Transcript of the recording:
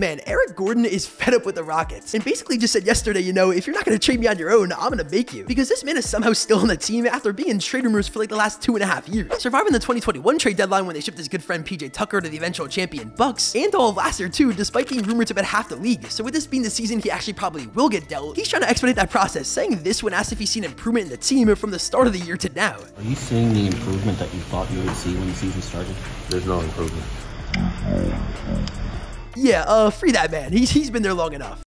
Man, Eric Gordon is fed up with the Rockets and basically just said yesterday, you know, if you're not going to trade me on your own, I'm going to make you. Because this man is somehow still on the team after being in trade rumors for like the last two and a half years. Surviving the 2021 trade deadline when they shipped his good friend PJ Tucker to the eventual champion Bucks, and all of last year too, despite being rumored to bet half the league. So with this being the season he actually probably will get dealt, he's trying to expedite that process, saying this when asked if he's seen improvement in the team from the start of the year to now. Are you seeing the improvement that you thought you would see when the season started? There's no improvement. Yeah, uh, free that man. He's, he's been there long enough.